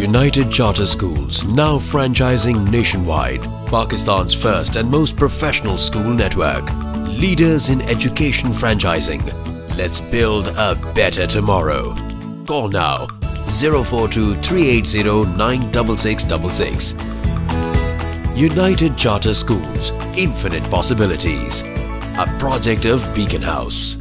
United Charter Schools, now franchising nationwide. Pakistan's first and most professional school network. Leaders in education franchising. Let's build a better tomorrow. Call now 042 380 United Charter Schools, Infinite Possibilities. A project of Beaconhouse.